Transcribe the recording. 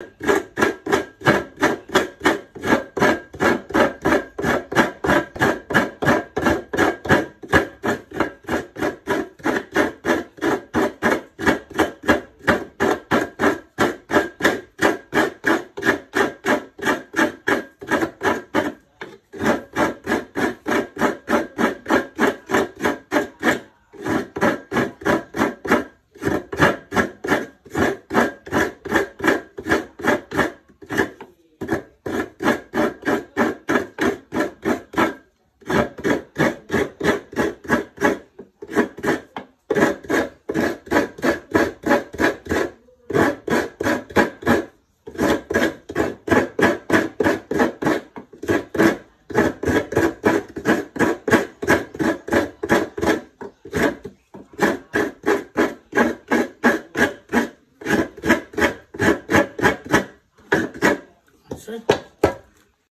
you さい。